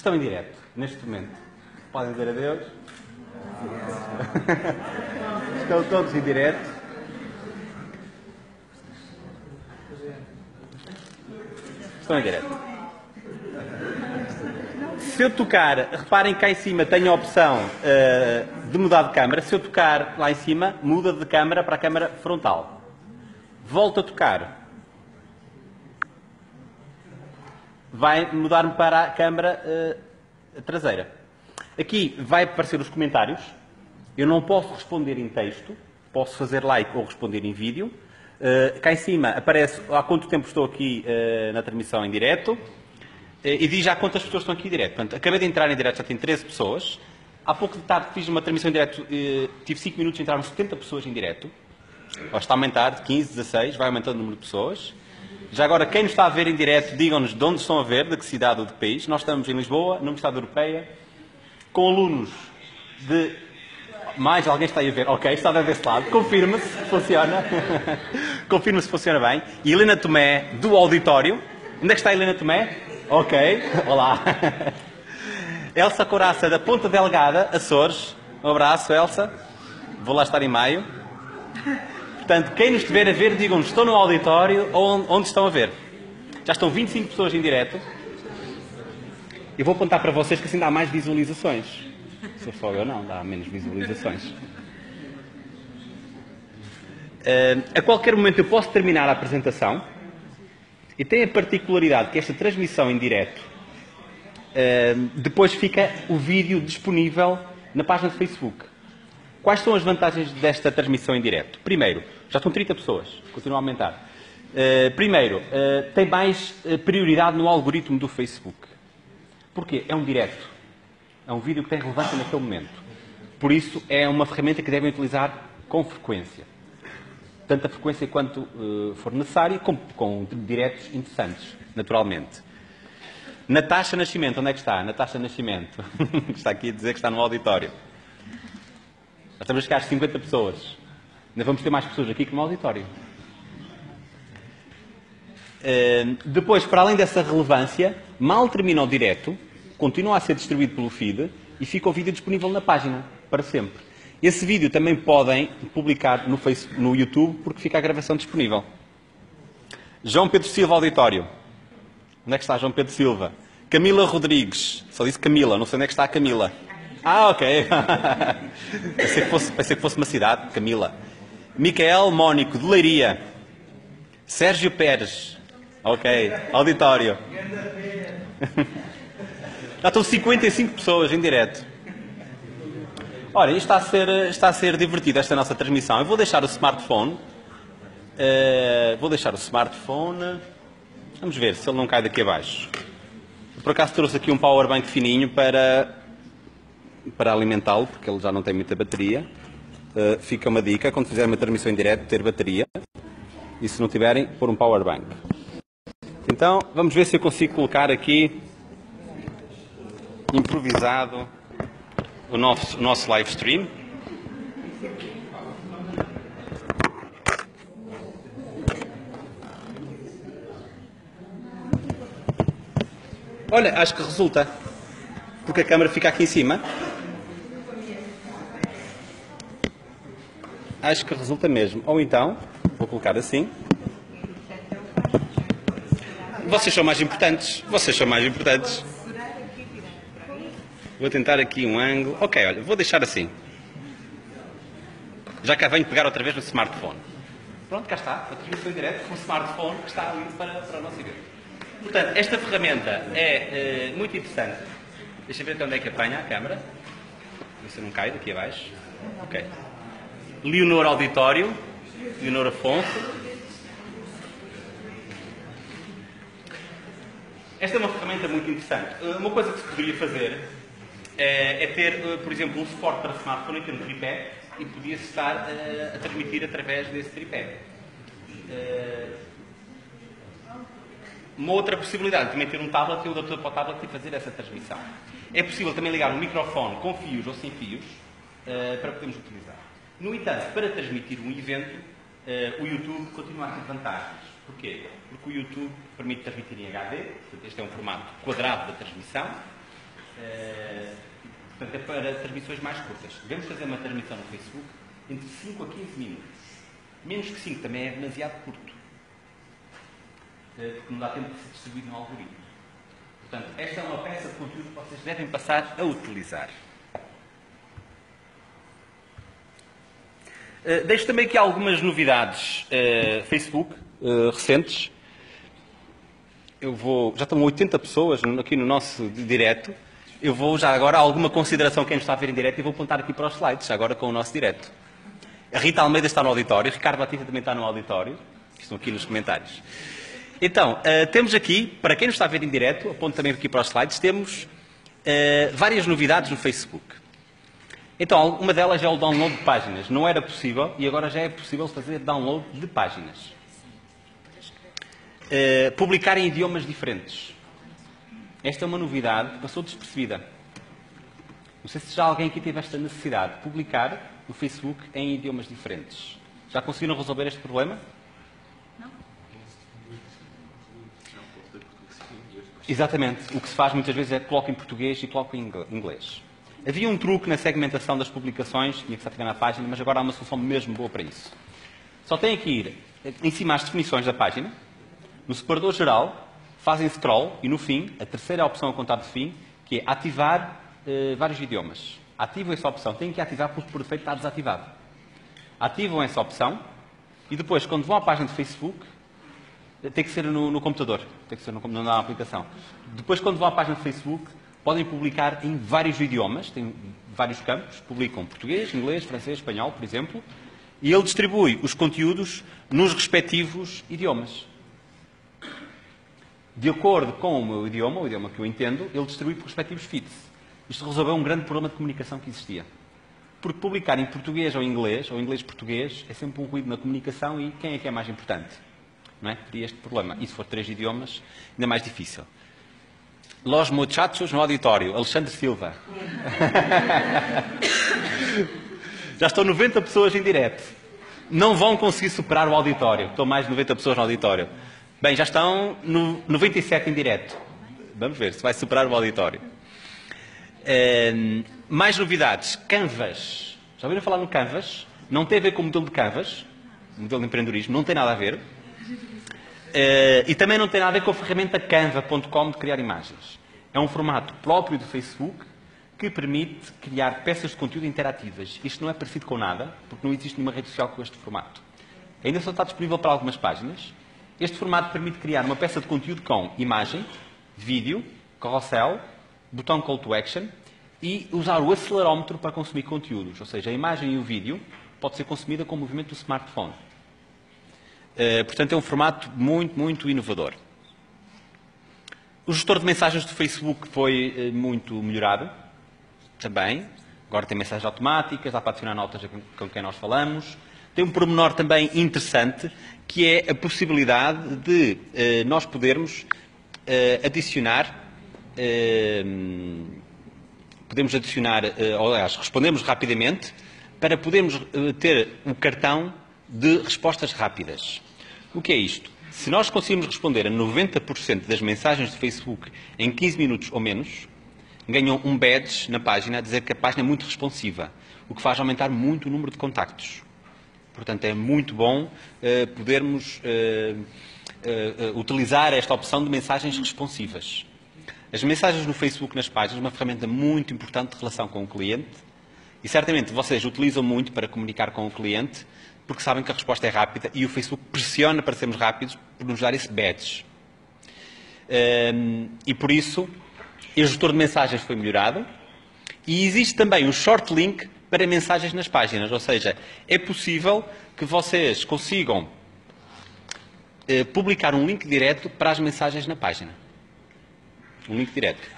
estão em direto, neste momento. Podem dizer adeus. estão todos em direto. Estão em direto. Se eu tocar, reparem que cá em cima tenho a opção uh, de mudar de câmara. Se eu tocar lá em cima, muda de câmara para a câmara frontal. Volto a tocar. Vai mudar-me para a câmara uh, traseira. Aqui vai aparecer os comentários. Eu não posso responder em texto. Posso fazer like ou responder em vídeo. Uh, cá em cima aparece há quanto tempo estou aqui na transmissão em direto. E diz já quantas pessoas estão aqui em direto. Portanto, acabei de entrar em direto, já tem 13 pessoas. Há pouco de tarde fiz uma transmissão em direto, tive 5 minutos, entraram 70 pessoas em direto. Está a aumentar de 15, 16, vai aumentando o número de pessoas. Já agora, quem nos está a ver em direto, digam-nos de onde estão a ver, de que cidade ou de país. Nós estamos em Lisboa, numa cidade europeia, com alunos de... Mais alguém está aí a ver? Ok, está a ver desse lado. Confirma-se se funciona. Confirma-se se funciona bem. Helena Tomé, do auditório. Onde é que está a Helena Tomé? Ok, olá. Elsa Coraça, da Ponta Delgada, Açores. Um abraço, Elsa. Vou lá estar em maio. Portanto, quem nos estiver a ver, digam-nos, estou no auditório ou onde estão a ver. Já estão 25 pessoas em direto. E vou apontar para vocês que assim dá mais visualizações. Se for eu não, dá menos visualizações. Uh, a qualquer momento eu posso terminar a apresentação e tem a particularidade que esta transmissão em direto, uh, depois fica o vídeo disponível na página do Facebook. Quais são as vantagens desta transmissão em direto? Primeiro, já estão 30 pessoas, continua a aumentar. Uh, primeiro, uh, tem mais prioridade no algoritmo do Facebook. Porquê? É um direto. É um vídeo que tem relevância naquele momento. Por isso, é uma ferramenta que devem utilizar com frequência tanta frequência quanto uh, for necessário, com, com diretos interessantes, naturalmente. Natasha Nascimento, onde é que está? Natasha Nascimento. está aqui a dizer que está no auditório. Já estamos a chegar às 50 pessoas. Ainda vamos ter mais pessoas aqui que no auditório. Uh, depois, para além dessa relevância, mal termina o direto, continua a ser distribuído pelo feed e fica o vídeo disponível na página, para sempre. Esse vídeo também podem publicar no, Facebook, no YouTube porque fica a gravação disponível. João Pedro Silva Auditório. Onde é que está João Pedro Silva? Camila Rodrigues. Só disse Camila, não sei onde é que está a Camila. Ah, ok. pensei, que fosse, pensei que fosse uma cidade, Camila. Micael Mónico, de Leiria. Sérgio Pérez. Ok. Auditório. Já estão 55 pessoas em direto. Ora, isto está a ser, está a ser divertido esta nossa transmissão. Eu vou deixar o smartphone. Uh, vou deixar o smartphone. Vamos ver se ele não cai daqui abaixo. Por acaso trouxe aqui um powerbank fininho para, para alimentá-lo, porque ele já não tem muita bateria. Uh, fica uma dica, quando fizerem uma transmissão em direto, ter bateria. E se não tiverem, pôr um powerbank. Então, vamos ver se eu consigo colocar aqui improvisado o nosso, o nosso live stream. Olha, acho que resulta. Porque a câmera fica aqui em cima. Acho que resulta mesmo. Ou então, vou colocar assim. Vocês são mais importantes. Vocês são mais importantes. Vou tentar aqui um ângulo. Ok, olha, vou deixar assim. Já cá venho pegar outra vez no smartphone. Pronto, cá está. A transmissão em direto com o smartphone que está ali para, para o nosso evento. Portanto, esta ferramenta é uh, muito interessante. Deixa eu ver até onde é que apanha a câmera. Ver se não cai daqui abaixo. Ok. Leonor Auditório. Leonor Afonso. Esta é uma ferramenta muito interessante. Eh, uma coisa que se poderia fazer é, é ter, eh, por exemplo, um suporte para smartphone e um tripé e podia-se estar a transmitir através desse tripé. Uma outra possibilidade, também ter um tablet e um adaptador para o tablet e fazer essa transmissão. É possível também ligar um microfone com fios ou sem fios para podermos utilizar. No entanto, para transmitir um evento, o YouTube continua a ter vantagens. Porquê? Porque o YouTube permite transmitir em HD, portanto, este é um formato quadrado da transmissão, Uh, portanto, é para transmissões mais curtas. Devemos fazer uma transmissão no Facebook entre 5 a 15 minutos. Menos que 5 também é demasiado curto. Uh, porque não dá tempo de ser distribuído no algoritmo. Portanto, esta é uma peça de conteúdo que vocês devem passar a utilizar. Uh, deixo também aqui algumas novidades uh, Facebook uh, recentes. Eu vou, já estão 80 pessoas aqui no nosso direto. Eu vou já agora alguma consideração quem nos está a ver em direto e vou apontar aqui para os slides, agora com o nosso direto. A Rita Almeida está no auditório, Ricardo Batista também está no auditório, estão aqui nos comentários. Então, temos aqui, para quem nos está a ver em direto, aponto também aqui para os slides, temos várias novidades no Facebook. Então, uma delas é o download de páginas. Não era possível e agora já é possível fazer download de páginas. Uh, publicar em idiomas diferentes. Esta é uma novidade que passou despercebida. Não sei se já alguém aqui teve esta necessidade de publicar no Facebook em idiomas diferentes. Já conseguiram resolver este problema? Não. Exatamente. O que se faz muitas vezes é coloca em português e coloca em inglês. Havia um truque na segmentação das publicações, tinha que estar na página, mas agora há uma solução mesmo boa para isso. Só tem que ir em cima às definições da página, no separador geral, fazem scroll e no fim, a terceira opção a contar de fim, que é ativar eh, vários idiomas. Ativam essa opção, têm que ativar porque por defeito está desativado. Ativam essa opção e depois, quando vão à página de Facebook, eh, tem que ser no, no computador, tem que ser no, na aplicação. Depois, quando vão à página de Facebook, podem publicar em vários idiomas, têm vários campos, publicam português, inglês, francês, espanhol, por exemplo, e ele distribui os conteúdos nos respectivos idiomas. De acordo com o meu idioma, o idioma que eu entendo, ele distribui por respectivos feeds. Isto resolveu um grande problema de comunicação que existia. Porque publicar em português ou inglês, ou inglês-português, é sempre um ruído na comunicação e quem é que é mais importante? Não é? Teria este problema. E se for três idiomas, ainda mais difícil. Los muchachos no auditório. Alexandre Silva. Já estão 90 pessoas em direto. Não vão conseguir superar o auditório. Estão mais de 90 pessoas no auditório. Bem, já estão no 97 em direto. Vamos ver se vai superar o auditório. Uh, mais novidades. Canvas. Já ouviram falar no Canvas? Não tem a ver com o modelo de Canvas, o modelo de empreendedorismo, não tem nada a ver. Uh, e também não tem nada a ver com a ferramenta canva.com de criar imagens. É um formato próprio do Facebook que permite criar peças de conteúdo interativas. Isto não é parecido com nada, porque não existe nenhuma rede social com este formato. Ainda só está disponível para algumas páginas. Este formato permite criar uma peça de conteúdo com imagem, vídeo, carrossel, botão call to action e usar o acelerómetro para consumir conteúdos. Ou seja, a imagem e o vídeo pode ser consumida com o movimento do smartphone. Eh, portanto, é um formato muito, muito inovador. O gestor de mensagens do Facebook foi uh, muito melhorado, também. Agora tem mensagens automáticas, dá para adicionar notas com quem nós falamos. Tem um pormenor também interessante, que é a possibilidade de uh, nós podermos adicionar podemos adicionar, ou aliás, respondemos rapidamente para podermos ter o cartão de respostas rápidas. O que é isto? Se nós conseguimos responder a 90% das mensagens do Facebook em 15 minutos ou menos, ganham um badge na página a dizer que a página é muito responsiva, o que faz aumentar muito o número de contactos. Portanto, é muito bom uh, podermos uh, uh, utilizar esta opção de mensagens responsivas. As mensagens no Facebook nas páginas é uma ferramenta muito importante de relação com o cliente e certamente vocês utilizam muito para comunicar com o cliente porque sabem que a resposta é rápida e o Facebook pressiona para sermos rápidos por nos dar esse badge. Um, e por isso, o gestor de mensagens foi melhorado e existe também um short link para mensagens nas páginas, ou seja, é possível que vocês consigam uh, publicar um link direto para as mensagens na página. Um link direto.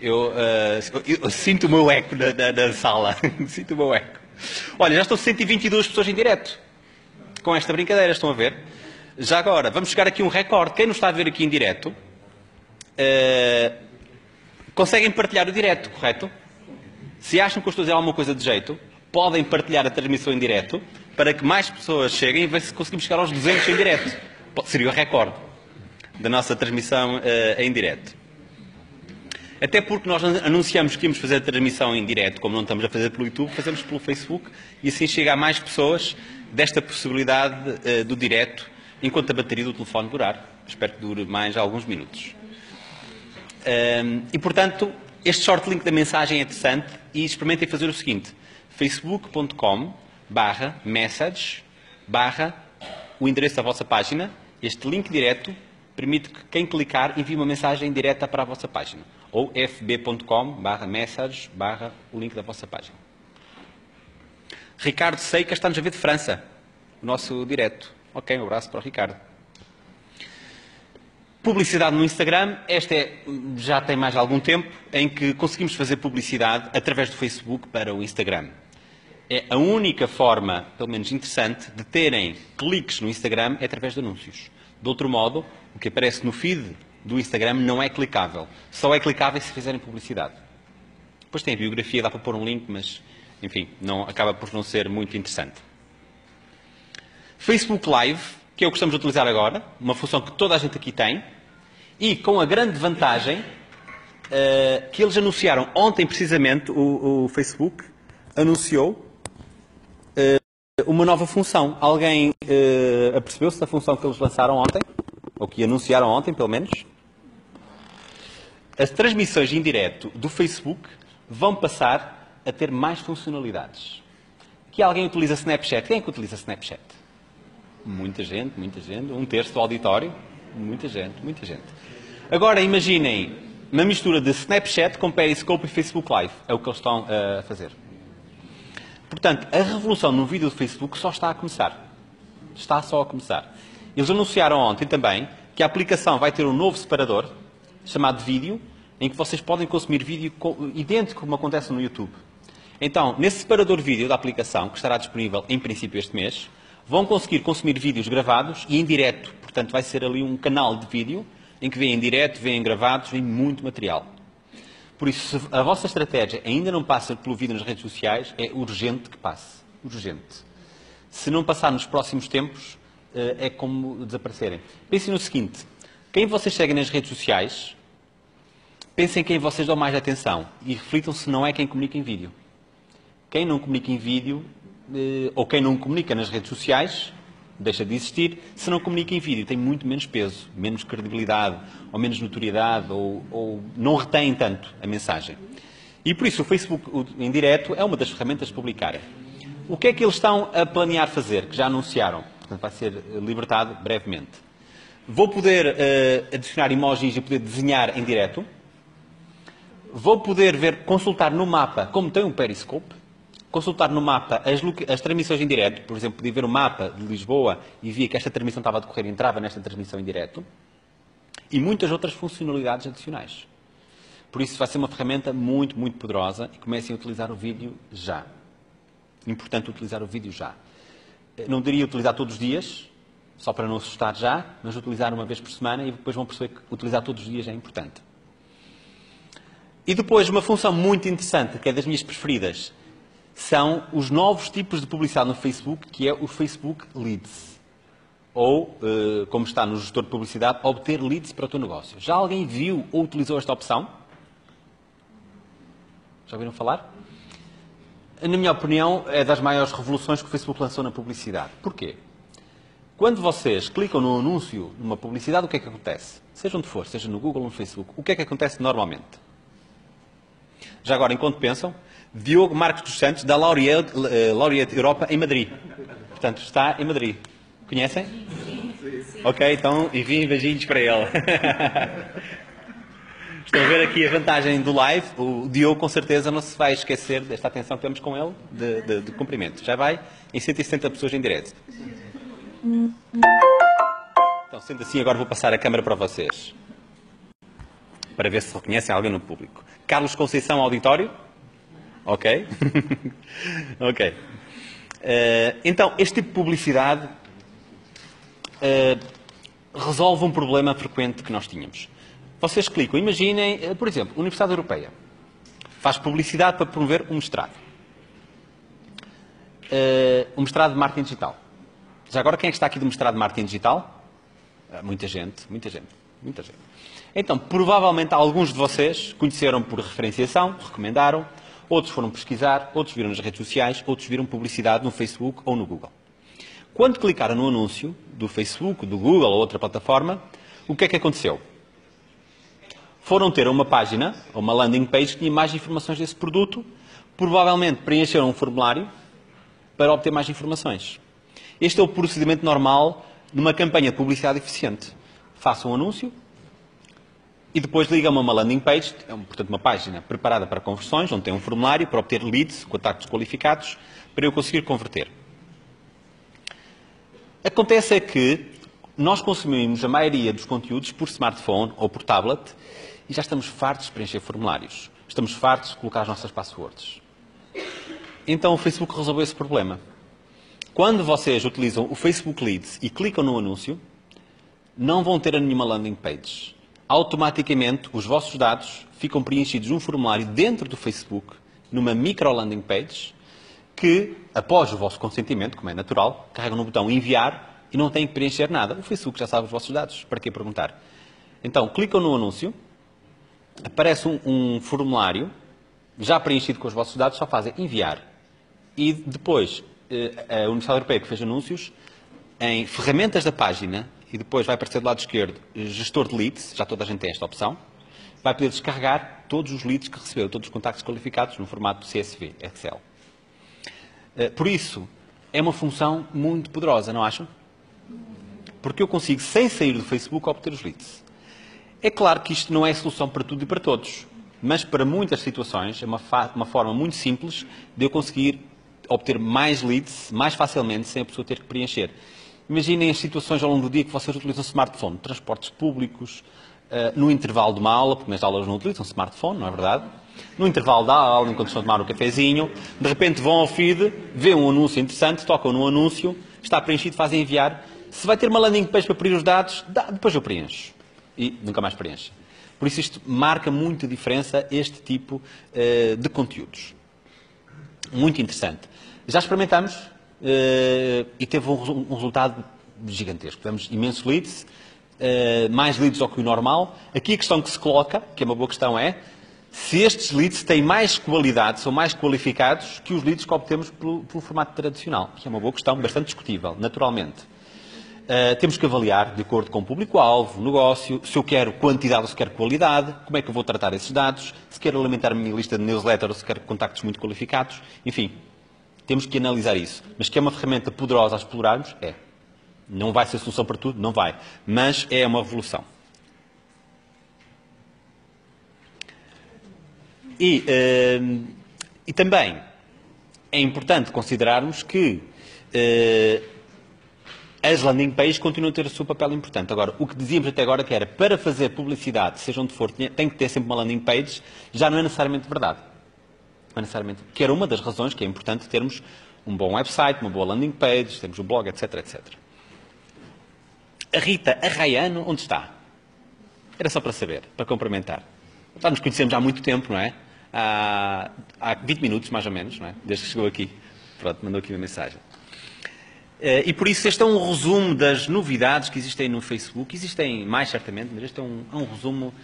Eu, uh, eu, eu sinto o meu eco na, na sala. sinto o meu eco. Olha, já estão 122 pessoas em direto com esta brincadeira, estão a ver? Já agora, vamos chegar aqui a um recorde. Quem nos está a ver aqui em direto, uh, conseguem partilhar o direto, correto? Se acham que eu estou a dizer alguma coisa de jeito, podem partilhar a transmissão em direto para que mais pessoas cheguem e ver se conseguimos chegar aos 200 em direto. Seria o recorde da nossa transmissão uh, em direto. Até porque nós anunciamos que íamos fazer a transmissão em direto, como não estamos a fazer pelo YouTube, fazemos pelo Facebook e assim chega a mais pessoas desta possibilidade uh, do direto enquanto a bateria do telefone durar. Espero que dure mais alguns minutos. Um, e, portanto, este short link da mensagem é interessante e experimentem fazer o seguinte. facebook.com barra message barra o endereço da vossa página. Este link direto permite que quem clicar envie uma mensagem direta para a vossa página. Ou fb.com barra message barra o link da vossa página. Ricardo Seica está-nos a ver de França. O nosso direto. Ok, um abraço para o Ricardo. Publicidade no Instagram, esta é, já tem mais algum tempo, em que conseguimos fazer publicidade através do Facebook para o Instagram. É a única forma, pelo menos interessante, de terem cliques no Instagram é através de anúncios. De outro modo, o que aparece no feed do Instagram não é clicável. Só é clicável se fizerem publicidade. Depois tem a biografia, dá para pôr um link, mas, enfim, não, acaba por não ser muito interessante. Facebook Live que é o que estamos a utilizar agora, uma função que toda a gente aqui tem, e com a grande vantagem uh, que eles anunciaram ontem, precisamente, o, o Facebook anunciou uh, uma nova função. Alguém uh, apercebeu-se da função que eles lançaram ontem? Ou que anunciaram ontem, pelo menos? As transmissões em direto do Facebook vão passar a ter mais funcionalidades. Aqui alguém utiliza Snapchat. Quem é que utiliza Snapchat? Muita gente, muita gente. Um terço do auditório. Muita gente, muita gente. Agora imaginem uma mistura de Snapchat com Periscope e Facebook Live. É o que eles estão a fazer. Portanto, a revolução no vídeo do Facebook só está a começar. Está só a começar. Eles anunciaram ontem também que a aplicação vai ter um novo separador chamado vídeo, em que vocês podem consumir vídeo idêntico como acontece no YouTube. Então, nesse separador vídeo da aplicação, que estará disponível em princípio este mês, vão conseguir consumir vídeos gravados e em direto. Portanto, vai ser ali um canal de vídeo em que vêm em direto, vêm gravados, vem muito material. Por isso, se a vossa estratégia ainda não passa pelo vídeo nas redes sociais, é urgente que passe. Urgente. Se não passar nos próximos tempos, eh, é como desaparecerem. Pensem no seguinte: quem vocês seguem nas redes sociais, pensem quem vocês dão mais atenção e reflitam se não é quem comunica em vídeo. Quem não comunica em vídeo eh, ou quem não comunica nas redes sociais, deixa de existir, se não comunica em vídeo, tem muito menos peso, menos credibilidade, ou menos notoriedade, ou, ou não retém tanto a mensagem. E por isso o Facebook em direto é uma das ferramentas de publicar. O que é que eles estão a planear fazer, que já anunciaram? Portanto, vai ser libertado brevemente. Vou poder uh, adicionar emojis e poder desenhar em direto. Vou poder ver, consultar no mapa, como tem um Periscope, consultar no mapa as, as, transmissões em direto, por exemplo, podia ver o mapa de Lisboa e via que esta transmissão estava a decorrer entrava nesta transmissão em direto, e muitas outras funcionalidades adicionais. Por isso vai ser uma ferramenta muito, muito poderosa e comecem a utilizar o vídeo já. Importante utilizar o vídeo já. Não diria utilizar todos os dias, só para não assustar já, mas utilizar uma vez por semana e depois vão perceber que utilizar todos os dias é importante. E depois, uma função muito interessante, que é das minhas preferidas, são os novos tipos de publicidade no Facebook, que é o Facebook Leads. Ou, eh, como está no gestor de publicidade, obter leads para o teu negócio. Já alguém viu ou utilizou esta opção? Já ouviram falar? Na minha opinião, é das maiores revoluções que o Facebook lançou na publicidade. Porquê? Quando vocês clicam no anúncio, numa publicidade, o que é que acontece? Seja onde for, seja no Google ou no Facebook, o que é que acontece normalmente? Já agora, enquanto pensam, Diogo Marcos dos Santos, da Laureate, uh, Laureate Europa, em Madrid. Portanto, está em Madrid. Conhecem? Sim. sim. Ok, então enviem beijinhos para ele. Estão a ver aqui a vantagem do live. O Diogo, com certeza, não se vai esquecer desta atenção que temos com ele, de, de, de cumprimento. Já vai em 170 pessoas em direto. Então, sendo assim, agora vou passar a câmara para vocês. Para ver se reconhecem alguém no público. Carlos Conceição, auditório. Ok? ok. Uh, então, este tipo de publicidade uh, resolve um problema frequente que nós tínhamos. Vocês clicam, imaginem, uh, por exemplo, Universidade Europeia faz publicidade para promover um mestrado. um mestrado de marketing digital. Já agora, quem é que está aqui do mestrado de marketing digital? muita gente, muita gente, muita gente. Então, provavelmente alguns de vocês conheceram por referenciação, recomendaram, outros foram pesquisar, outros viram nas redes sociais, outros viram publicidade no Facebook ou no Google. Quando clicaram no anúncio do Facebook, do Google ou outra plataforma, o que é que aconteceu? Foram ter uma página, uma landing page que tinha mais informações desse produto, provavelmente preencheram um formulário para obter mais informações. Este é o procedimento normal numa campanha de publicidade eficiente. Faça um anúncio e depois liga-me a uma landing page, é portanto uma página preparada para conversões, onde tem um formulário para obter leads, contactos qualificados, para eu conseguir converter. Acontece é que nós consumimos a maioria dos conteúdos por smartphone ou por tablet e já estamos fartos de preencher formulários. Estamos fartos de colocar as nossas passwords. Então o Facebook resolveu esse problema. Quando vocês utilizam o Facebook Leads e clicam no anúncio, não vão ter nenhuma landing page. Automaticamente, os vossos dados ficam preenchidos num formulário dentro do Facebook, numa micro landing page, que, após o vosso consentimento, como é natural, carregam no botão enviar e não têm que preencher nada. O Facebook já sabe os vossos dados. Para que perguntar? Então, clicam no anúncio, aparece um, um formulário já preenchido com os vossos dados, só fazem enviar. E depois, eh, a Universidade Europeia que fez anúncios, em ferramentas da página, e depois vai aparecer do lado esquerdo, gestor de leads, já toda a gente tem esta opção, vai poder descarregar todos os leads que recebeu, todos os contactos qualificados no formato CSV, Excel. Eh, por isso, é uma função muito poderosa, não acham? Porque eu consigo, sem sair do Facebook, obter os leads. É claro que isto não é solução para tudo e para todos, mas para muitas situações é uma, uma forma muito simples de eu conseguir obter mais leads mais facilmente sem a pessoa ter que preencher. Imaginem as situações ao longo do dia que vocês utilizam smartphone, transportes públicos, uh, no intervalo de uma aula, porque nas aulas não utilizam smartphone, não é verdade? No intervalo da aula, enquanto estão a tomar um cafezinho, de repente vão ao feed, vêem um anúncio interessante, tocam no anúncio, está preenchido, fazem enviar. Se vai ter uma landing page para pedir os dados, dá, depois eu preencho e nunca mais preenche. Por isso isto marca muito a diferença, este tipo uh, de conteúdos. Muito interessante. Já experimentamos e teve um, um, resultado gigantesco. Tivemos imensos leads, uh, mais leads do que o normal. Aqui a questão que se coloca, que é uma boa questão, é se estes leads têm mais qualidade, são mais qualificados que os leads que obtemos pelo, pelo formato tradicional, que é uma boa questão, bastante discutível, naturalmente. Uh, temos que avaliar, de acordo com o público-alvo, negócio, se eu quero quantidade ou se quero qualidade, como é que eu vou tratar esses dados, se quero alimentar a minha lista de newsletter ou se quero contactos muito qualificados, enfim, temos que analisar isso. Mas que é uma ferramenta poderosa a explorarmos, é. Não vai ser solução para tudo, não vai. Mas é uma revolução. E, uh, e também é importante considerarmos que uh, as landing pages continuam a ter o seu papel importante. Agora, o que dizíamos até agora que era para fazer publicidade, seja onde for, tem que ter sempre uma landing page, já não é necessariamente verdade. Necessariamente. Que era uma das razões que é importante termos um bom website, uma boa landing page, temos um blog, etc, etc. A Rita Arraiano, onde está? Era só para saber, para cumprimentar. Já nos conhecemos há muito tempo, não é? Há, há 20 minutos, mais ou menos, não é? Desde que chegou aqui. Pronto, mandou aqui uma mensagem. Eh, e por isso este é um resumo das novidades que existem no Facebook. Existem mais, certamente, mas este é um, é um resumo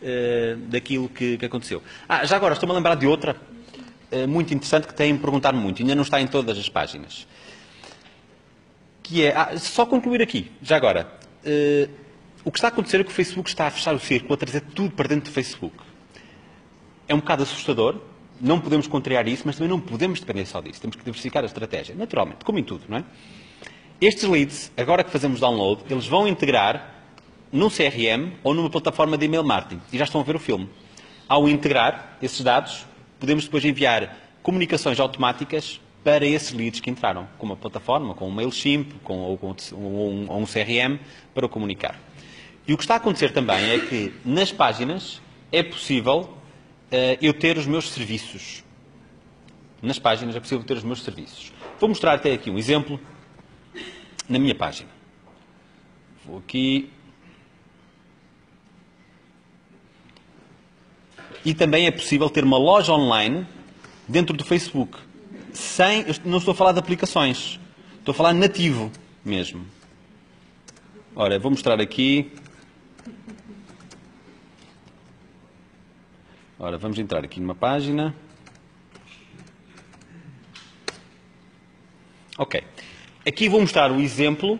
uh, daquilo que, que, aconteceu. Ah, já agora, estou-me a lembrar de outra muito interessante que têm-me perguntado muito, ainda não está em todas as páginas. Que é, ah, só concluir aqui, já agora. Uh, o que está a acontecer é que o Facebook está a fechar o círculo, a trazer tudo para dentro do Facebook. É um bocado assustador, não podemos contrariar isso, mas também não podemos depender só disso. Temos que diversificar a estratégia, naturalmente, como em tudo, não é? Estes leads, agora que fazemos download, eles vão integrar num CRM ou numa plataforma de email marketing. E já estão a ver o filme. Ao integrar esses dados, podemos depois enviar comunicações automáticas para esses leads que entraram, com uma plataforma, com um MailChimp com, ou com um, um, um CRM, para comunicar. E o que está a acontecer também é que nas páginas é possível uh, eu ter os meus serviços. Nas páginas é possível ter os meus serviços. Vou mostrar até aqui um exemplo na minha página. Vou aqui. E também é possível ter uma loja online dentro do Facebook. Sem, não estou a falar de aplicações, estou a falar nativo mesmo. Ora, vou mostrar aqui. Ora, vamos entrar aqui numa página. Ok. Aqui vou mostrar o exemplo.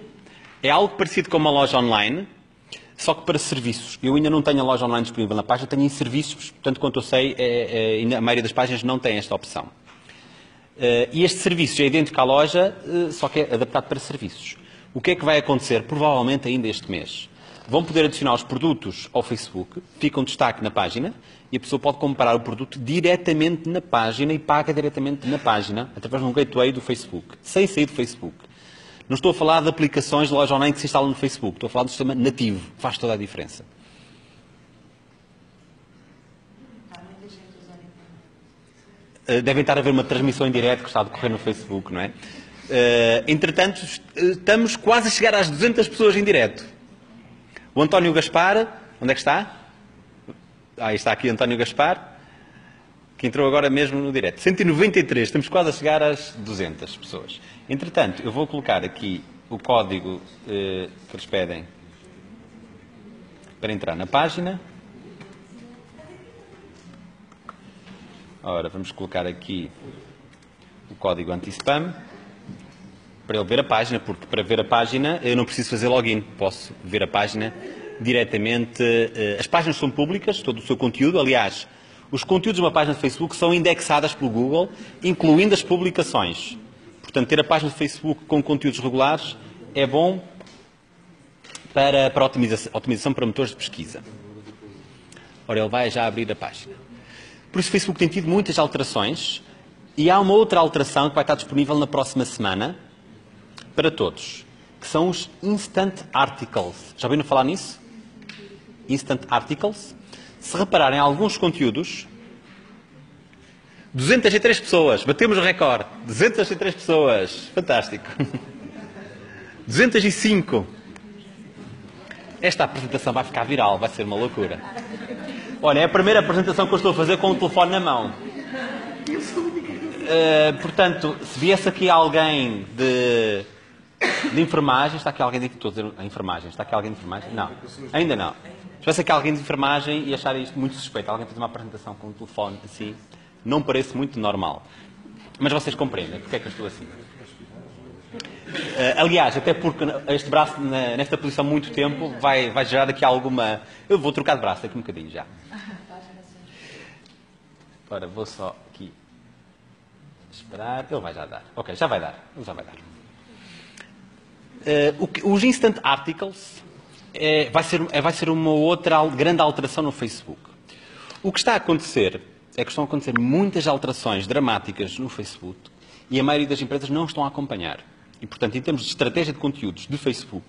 É algo parecido com uma loja online, só que para serviços. Eu ainda não tenho a loja online disponível na página, tenho em serviços, portanto, quanto eu sei, é, é, a maioria das páginas não tem esta opção. Uh, e este serviço é idêntico à loja, uh, só que é adaptado para serviços. O que é que vai acontecer? Provavelmente ainda este mês. Vão poder adicionar os produtos ao Facebook, fica um destaque na página e a pessoa pode comprar o produto diretamente na página e paga diretamente na página, através de um gateway do Facebook, sem sair do Facebook. Não estou a falar de aplicações de loja online que se instalam no Facebook. Estou a falar do sistema nativo. Faz toda a diferença. Eh, devem estar a ver uma transmissão em direto que está a decorrer no Facebook, não é? Uh, entretanto, estamos quase a chegar às 200 pessoas em direto. O António Gaspar, onde é que está? Ah, está aqui António Gaspar, que entrou agora mesmo no direto. 193, estamos quase a chegar às 200 pessoas. Entretanto, eu vou colocar aqui o código eh, que eles pedem para entrar na página. Ora, vamos colocar aqui o código anti-spam para ele ver a página, porque para ver a página eu não preciso fazer login, posso ver a página diretamente. Eh, as páginas são públicas, todo o seu conteúdo, aliás, os conteúdos de uma página de Facebook são indexadas pelo Google, incluindo as publicações. Portanto, ter a página de Facebook com conteúdos regulares é bom para, para otimização, otimização para motores de pesquisa. Ora, ele vai já abrir a página. Por isso, o Facebook tem tido muitas alterações e há uma outra alteração que vai estar disponível na próxima semana para todos, que são os Instant Articles. Já ouviram falar nisso? Instant Articles. Se repararem, alguns conteúdos 203 pessoas, batemos o recorde. 203 pessoas, fantástico. 205. Esta apresentação vai ficar viral, vai ser uma loucura. Olha, é a primeira apresentação que eu estou a fazer com o telefone na mão. Uh, portanto, se viesse aqui alguém de, de enfermagem, está aqui alguém de estou a dizer enfermagem, está aqui alguém de enfermagem? Não, ainda não. Se viesse aqui alguém de enfermagem e achar isto muito suspeito, alguém fazer uma apresentação com o telefone assim, não parece muito normal. Mas vocês compreendem porque é que eu estou assim. Uh, aliás, até porque este braço na, nesta posição muito tempo vai, vai gerar aqui alguma. Eu vou trocar de braço daqui um bocadinho já. Ora, vou só aqui esperar. Ele vai já dar. Ok, já vai dar. Já vai dar. Uh, que, os Instant Articles é, vai, ser, é, vai ser uma outra grande alteração no Facebook. O que está a acontecer é que estão a acontecer muitas alterações dramáticas no Facebook e a maioria das empresas não estão a acompanhar. E, portanto, em termos de estratégia de conteúdos de Facebook,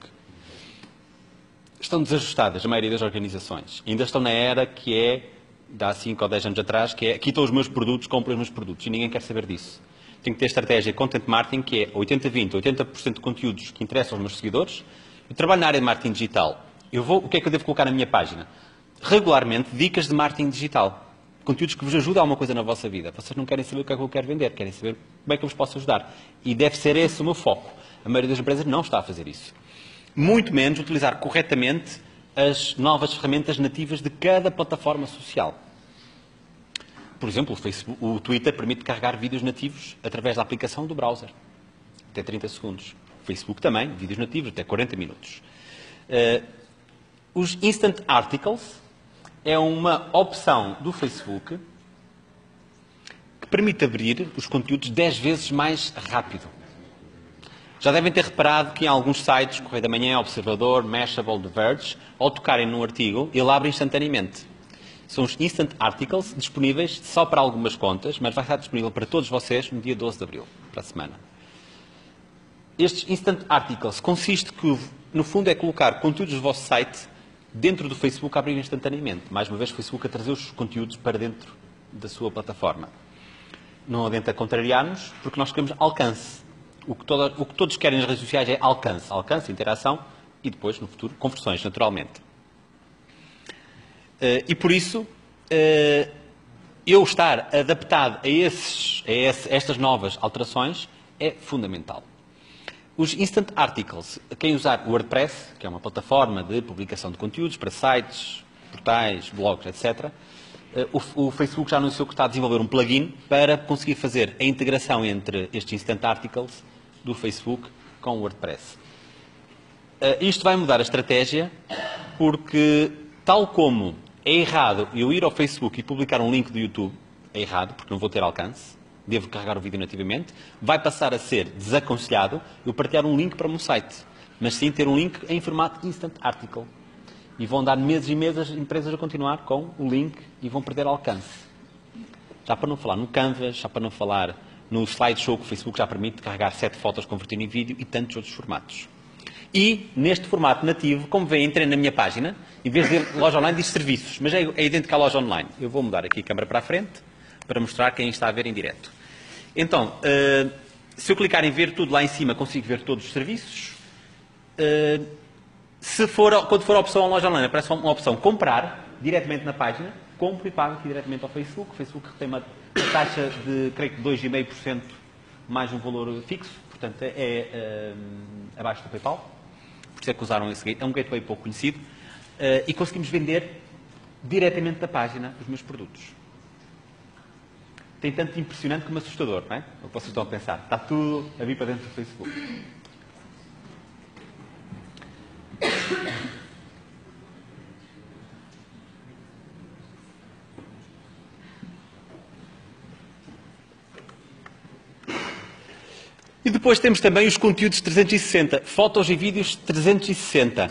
estão desajustadas a maioria das organizações. Ainda estão na era que é, de há 5 ou 10 anos atrás, que é aqui estão os meus produtos, comprem os meus produtos. E ninguém quer saber disso. Tenho que ter estratégia content marketing, que é 80-20, 80%, de conteúdos que interessam aos meus seguidores. Eu trabalho na área de marketing digital. Eu vou, o que é que eu devo colocar na minha página? Regularmente, dicas de marketing digital conteúdos que vos ajudam a uma coisa na vossa vida. Vocês não querem saber o que é que eu quero vender, querem saber como é que eu vos posso ajudar. E deve ser esse o meu foco. A maioria das empresas não está a fazer isso. Muito menos utilizar corretamente as novas ferramentas nativas de cada plataforma social. Por exemplo, o, Facebook, o Twitter permite carregar vídeos nativos através da aplicação do browser. Até 30 segundos. O Facebook também, vídeos nativos até 40 minutos. Uh, os Instant Articles, é uma opção do Facebook que permite abrir os conteúdos 10 vezes mais rápido. Já devem ter reparado que em alguns sites, Correio da Manhã, Observador, Mashable, The Verge, ao tocarem num artigo, ele abre instantaneamente. São os Instant Articles disponíveis só para algumas contas, mas vai estar disponível para todos vocês no dia 12 de Abril, para a semana. Estes Instant Articles consiste que, no fundo, é colocar conteúdos do vosso site dentro do Facebook abrir instantaneamente. Mais uma vez, o Facebook a trazer os conteúdos para dentro da sua plataforma. Não adianta contrariar-nos, porque nós queremos alcance. O que, toda, o que, todos querem nas redes sociais é alcance. Alcance, interação e depois, no futuro, conversões, naturalmente. Uh, e por isso, uh, eu estar adaptado a, esses, a esse, estas novas alterações é fundamental. Os Instant Articles, quem usar o WordPress, que é uma plataforma de publicação de conteúdos para sites, portais, blogs, etc., eh, o, Facebook já anunciou que está a desenvolver um plugin para conseguir fazer a integração entre estes Instant Articles do Facebook com o WordPress. Uh, isto vai mudar a estratégia porque, tal como é errado eu ir ao Facebook e publicar um link do YouTube, é errado porque não vou ter alcance, devo carregar o vídeo nativamente, vai passar a ser desaconselhado eu partilhar um link para o meu site, mas sim ter um link em formato Instant Article. E vão dar meses e meses as empresas a continuar com o link e vão perder alcance. Já para não falar no Canvas, já para não falar no slideshow que o Facebook já permite carregar sete fotos convertindo em vídeo e tantos outros formatos. E, neste formato nativo, como veem, entrei na minha página, em vez de loja online, diz serviços, mas é, é idêntico à loja online. Eu vou mudar aqui a câmera para a frente, para mostrar quem está a ver em direto. Então, uh, se eu clicar em ver tudo lá em cima, consigo ver todos os serviços. Uh, se for, quando for a opção loja online, aparece uma opção comprar, diretamente na página, compro e pago aqui diretamente ao Facebook. O Facebook tem uma, taxa de, creio que 2,5% mais um valor fixo, portanto é, é uh, abaixo do PayPal. Por isso é que usaram esse gateway, é um gateway pouco conhecido. E conseguimos vender diretamente da página os meus produtos tem tanto impressionante como assustador, não é? O que vocês estão a pensar? Está tudo a vir para dentro do Facebook. E depois temos também os conteúdos 360, fotos e vídeos 360.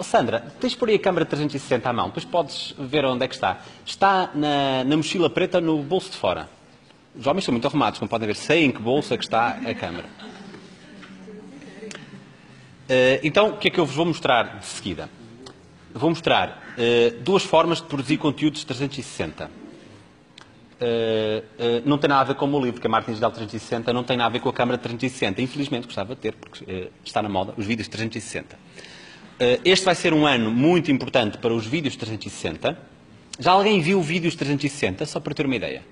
Sandra, tens por aí a câmera 360 à mão, depois podes ver onde é que está. Está na, na mochila preta no bolso de fora. Os homens são muito arrumados, como podem ver, sei em que bolsa que está a câmara. Uh, então, o que é que eu vos vou mostrar de seguida? Vou mostrar uh, duas formas de produzir conteúdos 360. Uh, não tem nada a ver com o meu livro, que é Marketing Digital 360, não tem nada a ver com a câmara 360. Infelizmente, gostava de ter, porque está na moda, os vídeos 360. este vai ser um ano muito importante para os vídeos 360. Já alguém viu vídeos 360? Só para ter uma ideia.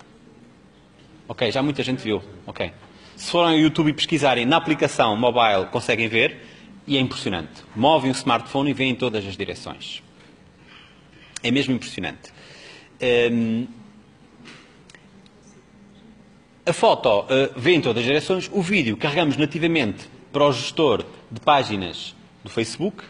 Ok, já muita gente viu. Ok. Se forem ao YouTube e pesquisarem na aplicação mobile, conseguem ver e é impressionante. Movem o smartphone e vêem em todas as direções. É mesmo impressionante. Um, a foto uh, vê em todas as direções. O vídeo carregamos nativamente para o gestor de páginas do Facebook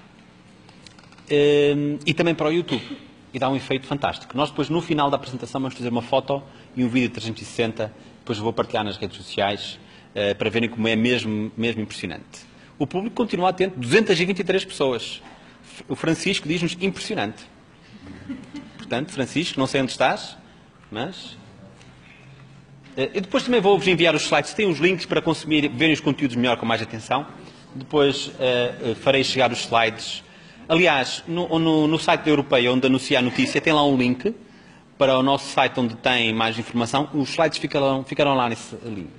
um, e também para o YouTube. E dá um efeito fantástico. Nós depois, no final da apresentação, vamos fazer uma foto e um vídeo 360 depois vou partilhar nas redes sociais uh, para verem como é mesmo, mesmo impressionante. O público continua atento, 223 pessoas. O Francisco diz-nos impressionante. Portanto, Francisco, não sei onde estás, mas. Uh, e depois também vou-vos enviar os slides, tem os links para consumir, verem os conteúdos melhor, com mais atenção. Depois uh, farei chegar os slides. Aliás, no, no, no site da Europeia, onde anuncia a notícia, tem lá um link para o nosso site onde tem mais informação. Os slides ficarão, ficarão lá nesse link.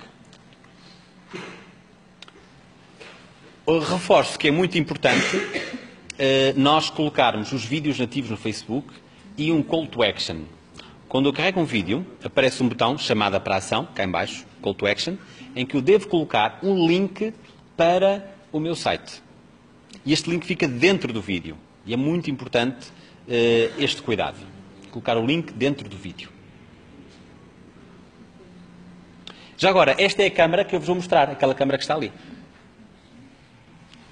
Reforço que é muito importante eh, nós colocarmos os vídeos nativos no Facebook e um call to action. Quando eu carrego um vídeo, aparece um botão chamada para ação, cá em baixo, call to action, em que eu devo colocar um link para o meu site. E este link fica dentro do vídeo. E é muito importante uh, este cuidado colocar o link dentro do vídeo. Já agora, esta é a câmara que eu vos vou mostrar, aquela câmara que está ali.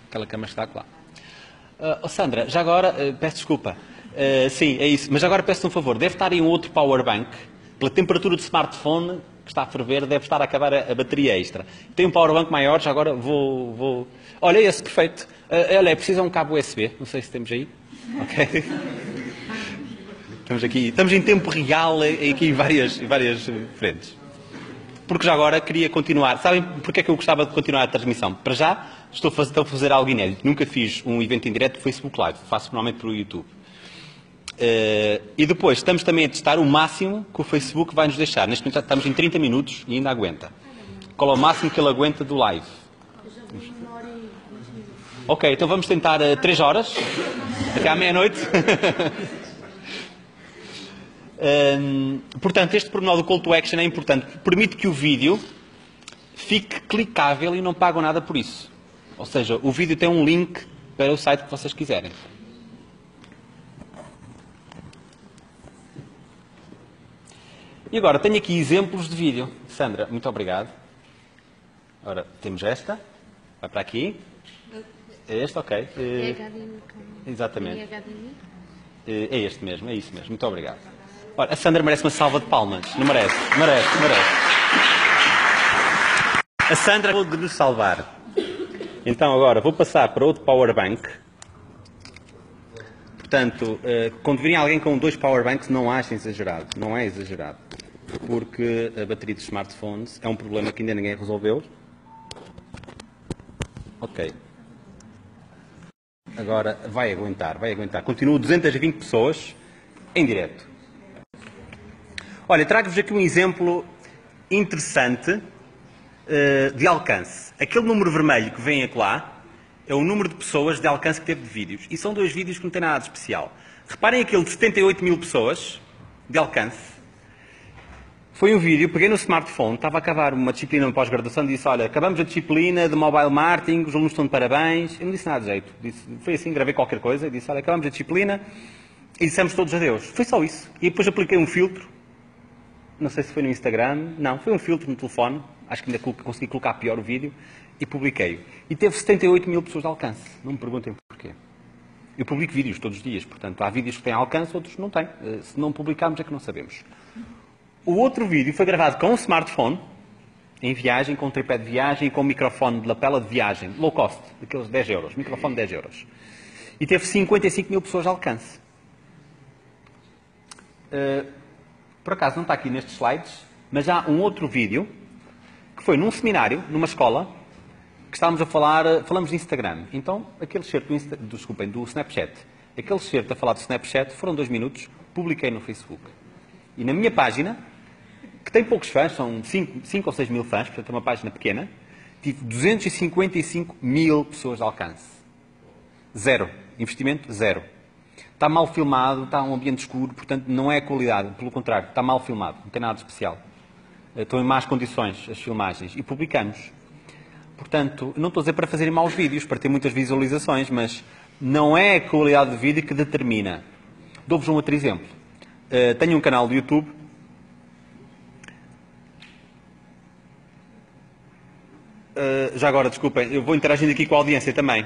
Aquela câmara que está lá. Uh, oh Sandra, já agora, uh, peço desculpa. Uh, sim, é isso. Mas agora peço-te um favor. Deve estar em um outro power bank. Pela temperatura do smartphone que está a ferver, deve estar a acabar a, a bateria extra. Tem um power bank maior, já agora vou... vou... Olha esse, perfeito. Uh, olha, é preciso um cabo USB. Não sei se temos aí. Ok. Estamos aqui, estamos em tempo real aqui em várias, em várias frentes. Porque já agora queria continuar. Sabem porque é que eu gostava de continuar a transmissão? Para já estou a fazer, estou a fazer algo inédito. Nunca fiz um evento em direto do Facebook Live. Faço normalmente pelo YouTube. Uh, e depois estamos também a testar o máximo que o Facebook vai nos deixar. Neste momento estamos em 30 minutos e ainda aguenta. Qual é o máximo que ele aguenta do live? Ok, então vamos tentar uh, 3 horas. Até à meia-noite. portanto, este pormenor do call to action é importante. Permite que o vídeo fique clicável e não pagam nada por isso. Ou seja, o vídeo tem um link para o site que vocês quiserem. E agora tenho aqui exemplos de vídeo. Sandra, muito obrigado. Ora, temos esta. Vai para aqui. É este, ok. É Eh, HDMI. exatamente. É? Eh, É este mesmo, é isso mesmo. Muito obrigado. Ora, a Sandra merece uma salva de palmas. Não merece? Merece, merece. A Sandra acabou de nos salvar. Então agora vou passar para outro power bank. Portanto, eh, quando virem alguém com dois power banks, não achem exagerado. Não é exagerado. Porque a bateria dos smartphones é um problema que ainda ninguém resolveu. Ok. Agora vai aguentar, vai aguentar. Continuo 220 pessoas em direto. Olha, trago-vos aqui um exemplo interessante eh, de alcance. Aquele número vermelho que vem acolá é o número de pessoas de alcance que teve de vídeos. E são dois vídeos que não têm nada de especial. Reparem aquele de 78 mil pessoas de alcance. Foi um vídeo, peguei no smartphone, estava a acabar uma disciplina de pós-graduação disse, olha, acabamos a disciplina de mobile marketing, os alunos estão de parabéns. Eu não disse nada de jeito. Disse, foi assim, gravei qualquer coisa e disse, olha, acabamos a disciplina e dissemos todos adeus. Foi só isso. E depois apliquei um filtro não sei se foi no Instagram, não, foi um filtro no telefone, acho que ainda consegui colocar pior o vídeo, e publiquei-o. E teve 78 mil pessoas de alcance, não me perguntem porquê. Eu publico vídeos todos os dias, portanto, há vídeos que têm alcance, outros não têm. Eh, Se não publicarmos é que não sabemos. O outro vídeo foi gravado com um smartphone, em viagem, com um tripé de viagem com um microfone de lapela de viagem, low cost, daqueles 10 euros, microfone de 10 euros. E teve 55 mil pessoas de alcance. Eh, por acaso não está aqui nestes slides, mas há um outro vídeo que foi num seminário, numa escola, que estávamos a falar, eh, falamos de Instagram. Então, aquele excerto do, Insta, desculpem, do Snapchat, aquele excerto a falar do Snapchat, foram dois minutos, publiquei no Facebook. E na minha página, que tem poucos fãs, são 5 ou 6 mil fãs, portanto é uma página pequena, tive 255 mil pessoas de alcance. Zero. Investimento, zero. Está mal filmado, está um ambiente escuro, portanto não é qualidade, pelo contrário, está mal filmado, não tem nada especial. Eh, Estão em más condições as filmagens e publicamos. Portanto, não estou a dizer para fazerem maus vídeos, para ter muitas visualizações, mas não é a qualidade de vídeo que determina. Dou-vos um outro exemplo. Eh, tenho um canal do YouTube. Eh, já agora, desculpem, eu vou interagindo aqui com a audiência também.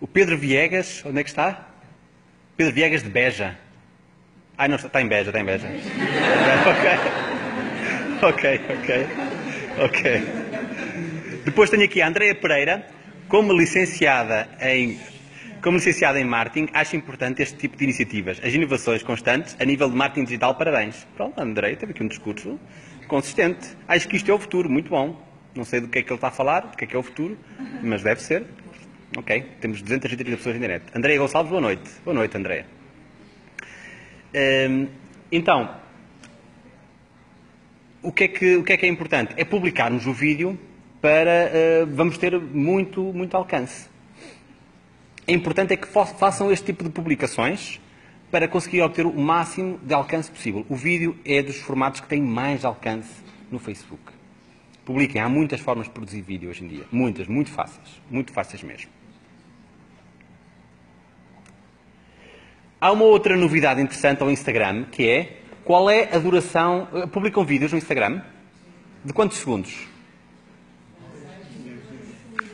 O Pedro Viegas, onde é que está? Pedro Viegas de Beja. Ai, não está, em Beja, está em Beja. ok, ok, ok. Ok. Depois tenho aqui a Andreia Pereira, como licenciada em como licenciada em marketing, acho importante este tipo de iniciativas, as inovações constantes a nível de marketing digital. Parabéns. Pronto, a Andreia teve aqui um discurso consistente. Acho que isto é o futuro, muito bom. Não sei do que é que ele está a falar, do que é que é o futuro, mas deve ser. Ok, temos 230 pessoas em direto. Andreia Gonçalves, boa noite. Boa noite, Andreia. Hum, então, o que, é que, o que é que é importante? É publicarmos o vídeo para eh, vamos ter muito, muito alcance. É importante é que fa- façam este tipo de publicações para conseguir obter o máximo de alcance possível. O vídeo é dos formatos que têm mais alcance no Facebook. Publiquem, há muitas formas de produzir vídeo hoje em dia. Muitas, muito fáceis. Muito fáceis mesmo. Há uma outra novidade interessante ao Instagram, que é qual é a duração. eh, Publicam vídeos no Instagram? De quantos segundos?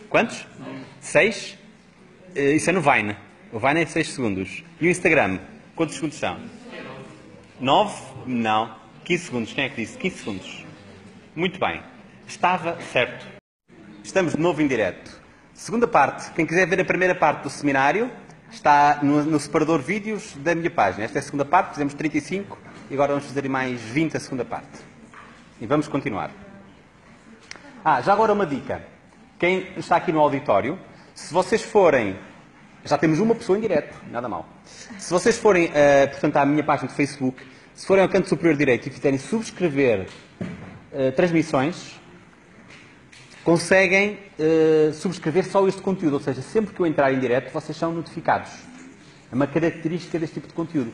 Quantos? Seis? Eh, Isso é no Vine. O Vine é 6 segundos. E o Instagram? Quantos segundos são? 9? Não. 15 segundos. Quem é que disse? 15 segundos. Muito bem. Estava certo. Estamos de novo em direto. Segunda parte. Quem quiser ver a primeira parte do seminário está no, no separador vídeos da minha página. Esta é a segunda parte. Fizemos 35 e agora vamos fazer mais 20 a segunda parte. E vamos continuar. Ah, já agora uma dica. Quem está aqui no auditório, se vocês forem. Já temos uma pessoa em direto, nada mal. Se vocês forem, eh, portanto, à minha página de Facebook, se forem ao canto superior direito e fizerem subscrever eh, transmissões, conseguem eh, subscrever só este conteúdo. Ou seja, sempre que eu entrar em direto, vocês são notificados. É uma característica deste tipo de conteúdo.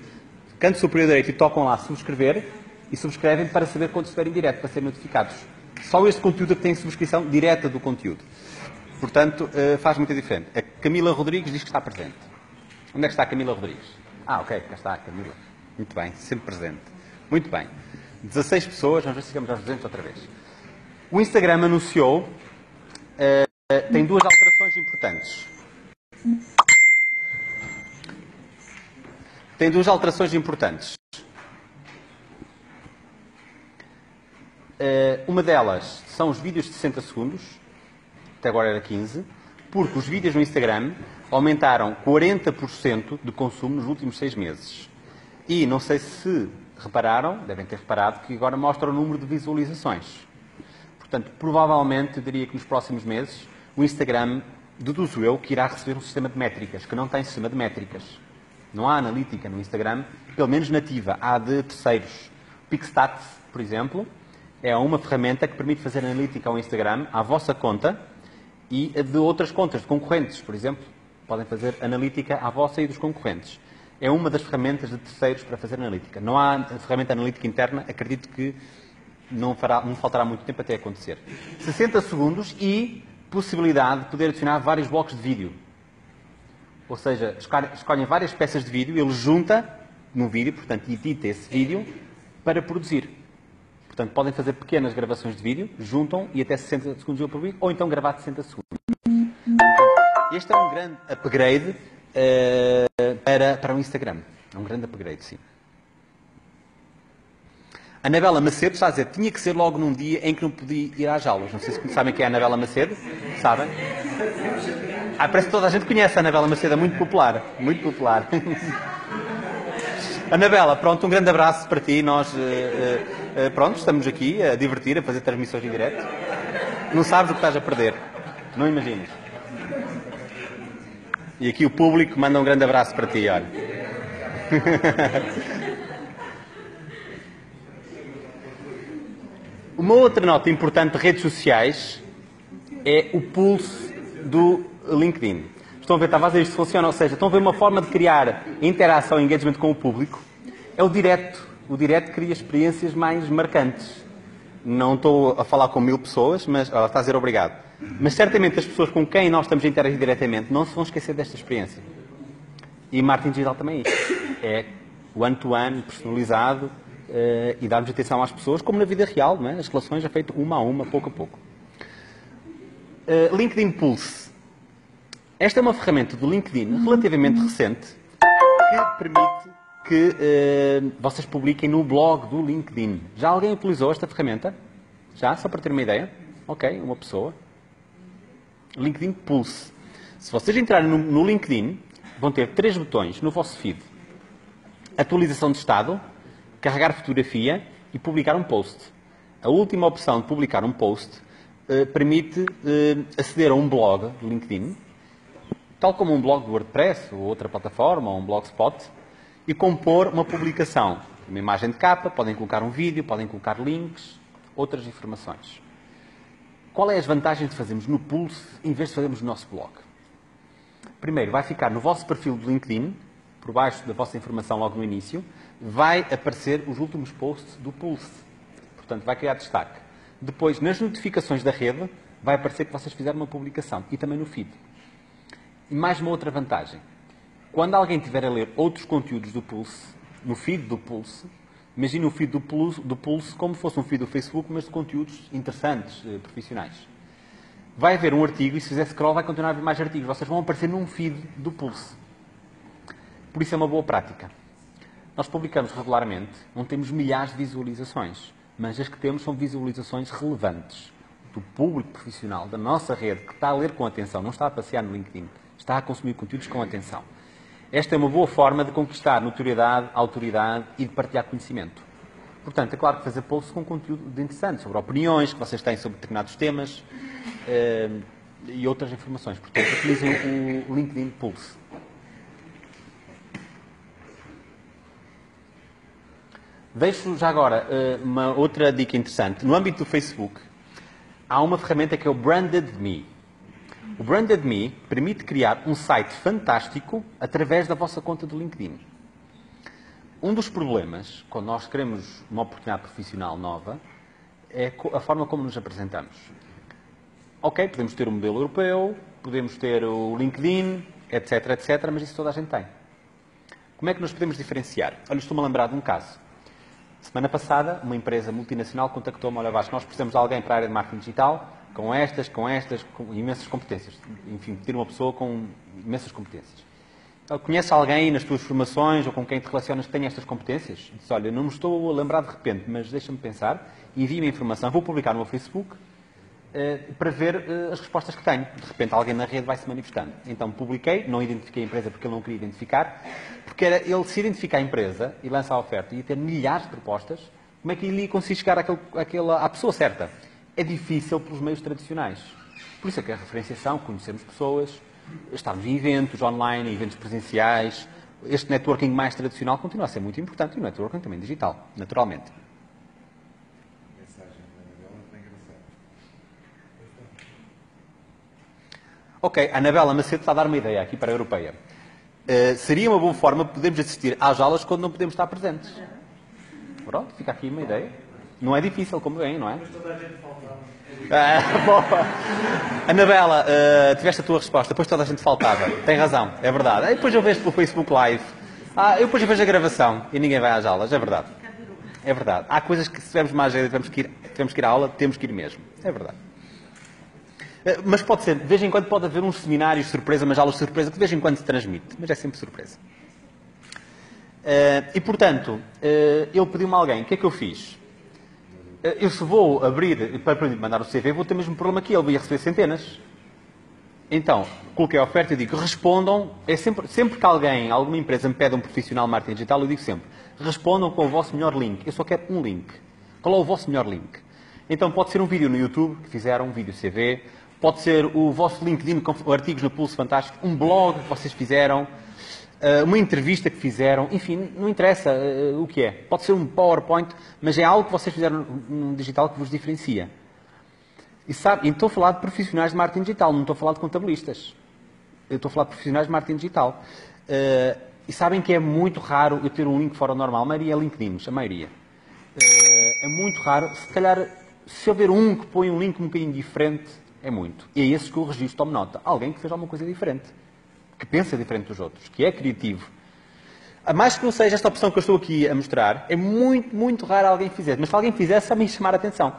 Canto superior direito e tocam lá subscrever e subscrevem para saber quando estiverem em direto, para serem notificados. Só este conteúdo é que tem subscrição direta do conteúdo. Portanto, eh, faz muita diferença. A Camila Rodrigues diz que está presente. Onde é que está a Camila Rodrigues? Ah, ok, cá está a Camila. Muito bem, sempre presente. Muito bem. 16 pessoas, vamos ver se chegamos aos 200 outra vez. O Instagram anunciou, uh, tem duas alterações importantes. Tem duas alterações importantes. Uh, uma delas são os vídeos de 60 segundos, até agora era 15, porque os vídeos no Instagram aumentaram 40% de consumo nos últimos seis meses. E não sei se repararam, devem ter reparado, que agora mostra o número de visualizações. Portanto, provavelmente, eu diria que nos próximos meses, o Instagram, deduzo eu, que irá receber um sistema de métricas, que não tem sistema de métricas. Não há analítica no Instagram, pelo menos nativa, há de terceiros. Pixstats, por exemplo, é uma ferramenta que permite fazer analítica ao Instagram, à vossa conta e de outras contas, de concorrentes, por exemplo. Podem fazer analítica à vossa e dos concorrentes. É uma das ferramentas de terceiros para fazer analítica. Não há ferramenta analítica interna, acredito que não, fará, não faltará muito tempo até acontecer. 60 segundos e possibilidade de poder adicionar vários blocos de vídeo. Ou seja, escolhem várias peças de vídeo, ele junta no vídeo, portanto, edita esse vídeo para produzir. Portanto, podem fazer pequenas gravações de vídeo, juntam e até 60 segundos eu publico, ou então gravar 60 segundos. Este é um grande upgrade uh, para, para o Instagram. É um grande upgrade, sim. A Anabela Macedo está a dizer tinha que ser logo num dia em que não podia ir às aulas. Não sei se sabem quem é a Anabela Macedo. Sabem? Ah, parece que toda a gente conhece a Anabela Macedo, é muito popular. Muito popular. Anabela, pronto, um grande abraço para ti. Nós, uh, uh, pronto, estamos aqui a divertir, a fazer transmissões em direto. Não sabes o que estás a perder. Não imaginas. E aqui o público manda um grande abraço para ti, olha. Uma outra nota importante de redes sociais é o pulso do LinkedIn. Estão a ver, estava a dizer isto funciona, ou seja, estão a ver uma forma de criar interação e engagement com o público. É o direto. O direto cria experiências mais marcantes. Não estou a falar com mil pessoas, mas ela está a dizer obrigado. Mas certamente as pessoas com quem nós estamos a interagir diretamente não se vão esquecer desta experiência. E marketing digital também é isto. É one-to-one, -one, personalizado, uh, e darmos atenção às pessoas, como na vida real, é? as relações é feito uma a uma, pouco a pouco. Uh, LinkedIn Pulse. Esta é uma ferramenta do LinkedIn relativamente recente que permite que uh, vocês publiquem no blog do LinkedIn. Já alguém utilizou esta ferramenta? Já? Só para ter uma ideia? Ok, uma pessoa. LinkedIn Pulse. Se vocês entrarem no, no LinkedIn, vão ter três botões no vosso feed. Atualização de estado, carregar fotografia e publicar um post. A última opção de publicar um post uh, permite uh, aceder a um blog do LinkedIn, tal como um blog do WordPress ou outra plataforma, ou um blogspot, e compor uma publicação. Uma imagem de capa, podem colocar um vídeo, podem colocar links, outras informações. Qual é as vantagens de fazermos no Pulse em vez de fazermos no nosso blog? Primeiro, vai ficar no vosso perfil do LinkedIn, por baixo da vossa informação logo no início, vai aparecer os últimos posts do Pulse. Portanto, vai criar destaque. Depois, nas notificações da rede, vai aparecer que vocês fizeram uma publicação e também no feed. E mais uma outra vantagem. Quando alguém estiver a ler outros conteúdos do Pulse, no feed do Pulse, imagine o feed do Pulse, do Pulse como se fosse um feed do Facebook, mas de conteúdos interessantes, eh, profissionais. Vai haver um artigo e se fizer scroll vai continuar a haver mais artigos. Vocês vão aparecer num feed do Pulse. Por isso é uma boa prática. Nós publicamos regularmente, não temos milhares de visualizações, mas as que temos são visualizações relevantes do público profissional, da nossa rede, que está a ler com atenção, não está a passear no LinkedIn, está a consumir conteúdos com atenção. Esta é uma boa forma de conquistar notoriedade, autoridade e de partilhar conhecimento. Portanto, é claro que fazer posts com conteúdo interessante sobre opiniões que vocês têm sobre determinados temas eh, e outras informações. Portanto, utilizem o LinkedIn Pulse. Deixo já agora eh, uma outra dica interessante. No âmbito do Facebook, há uma ferramenta que é o Branded Me. O Branded Me permite criar um site fantástico através da vossa conta do LinkedIn. Um dos problemas, quando nós queremos uma oportunidade profissional nova, é a forma como nos apresentamos. Ok, podemos ter o modelo europeu, podemos ter o LinkedIn, etc, etc, mas isso toda a gente tem. Como é que nos podemos diferenciar? Olha, estou-me a lembrar de um caso. Semana passada, uma empresa multinacional contactou-me, olha Vasco, nós precisamos de alguém para a área de marketing digital, com estas, com estas, com imensas competências. Enfim, pedir uma pessoa com imensas competências. Conhece alguém nas tuas formações ou com quem te relacionas que tenha estas competências? Diz, olha, não me estou a lembrar de repente, mas deixa-me pensar, envia-me a informação, vou publicar no meu Facebook, uh, para ver uh, as respostas que tenho. De repente alguém na rede vai se manifestando. Então publiquei, não identifiquei a empresa porque ele não queria identificar, porque era ele se identificar a empresa e lançar a oferta e ter milhares de propostas, como é que ele ia conseguir chegar àquele, àquela, à pessoa certa? É difícil pelos meios tradicionais. Por isso é que a referenciação, conhecermos pessoas, estarmos em eventos online, eventos presenciais, este networking mais tradicional continua a ser muito importante e o networking também digital, naturalmente. Ok, a Anabela Macedo está a dar uma ideia aqui para a Europeia. Uh, seria uma boa forma de podermos assistir às aulas quando não podemos estar presentes. Pronto, fica aqui uma ideia. Não é difícil, como bem, não é? Ah, Anabela, uh, tiveste a tua resposta, depois toda a gente faltava. Tem razão, é verdade. Aí depois eu vejo pelo Facebook Live. Ah, eu depois eu vejo a gravação e ninguém vai às aulas, é verdade. É verdade. Há coisas que se tivermos mais que ir, temos que ir à aula, temos que ir mesmo. É verdade. Uh, mas pode ser, de vez em quando pode haver uns seminários de surpresa, mas aulas de surpresa que de vez em quando se transmite, mas é sempre surpresa. Uh, e portanto, ele pediu-me alguém, o que é que eu fiz? Eh, eu se vou abrir para mandar o CV, vou ter o mesmo problema que ele, ia receber centenas. Então, coloquei a oferta e digo, respondam, é sempre, sempre que alguém, alguma empresa me pede um profissional de marketing digital, eu digo sempre, respondam com o vosso melhor link. Eu só quero um link. Qual é o vosso melhor link? Então pode ser um vídeo no YouTube, que fizeram, um vídeo CV, pode ser o vosso LinkedIn com artigos no Pulso Fantástico, um blog que vocês fizeram, eh, uma entrevista que fizeram, enfim, não interessa uh, o que é. Pode ser um PowerPoint, mas é algo que vocês fizeram no digital que vos diferencia. E sabe, estou a falar de profissionais de marketing digital, não estou a falar de contabilistas. Eu estou a falar de profissionais de marketing digital. Uh, e sabem que é muito raro eu ter um link fora do normal. A maioria é LinkedIn, a maioria. é muito raro. Se calhar, se houver um que põe um link um bocadinho diferente, é muito. E é esse que eu registro, tomo nota. Alguém que fez alguma coisa diferente que pensa diferente dos outros, que é criativo. A mais que não seja esta opção que eu estou aqui a mostrar, é muito, muito raro alguém fizer. Mas se alguém fizesse, só me chamar a atenção.